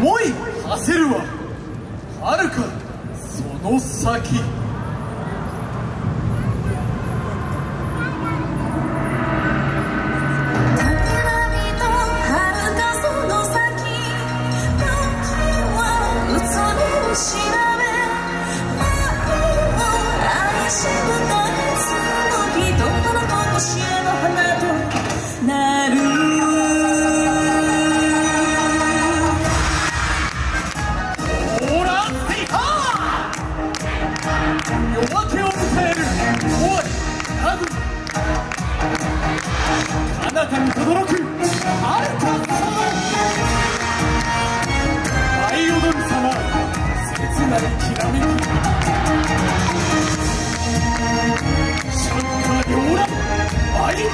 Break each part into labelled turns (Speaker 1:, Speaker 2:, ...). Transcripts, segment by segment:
Speaker 1: 思い馳せるははるかその先。に轟くアルカ様舞い踊る様切ないきらめき舞い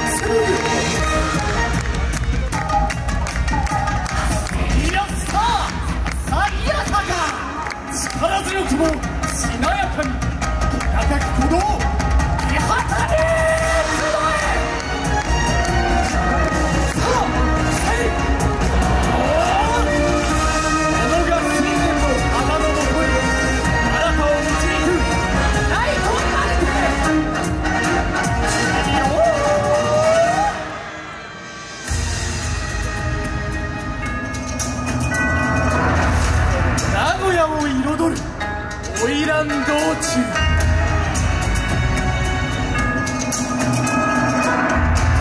Speaker 1: 力強くも花魁道中。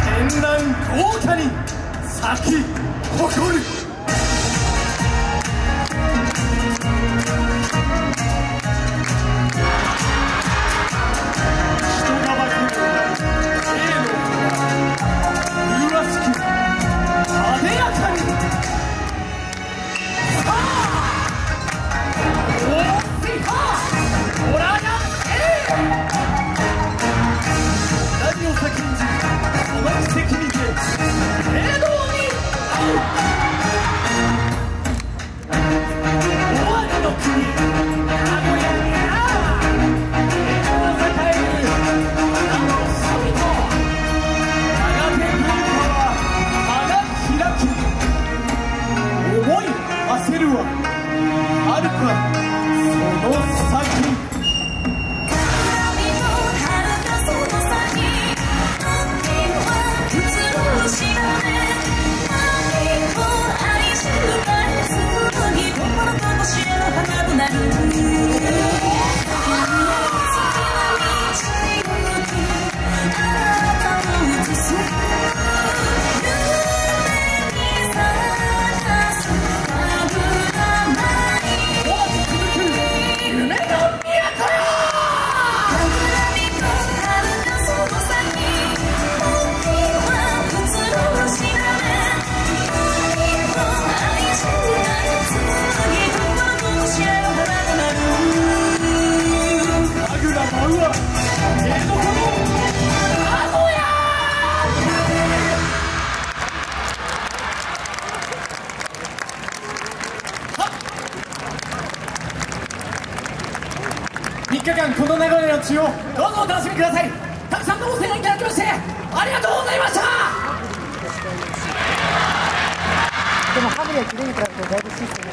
Speaker 1: 天爛豪華に咲き誇る。日間この流れの血をどうぞお楽しみください。たくさんのご声援いただきましてありがとうございました。でもハムレは切れるからだいぶシステム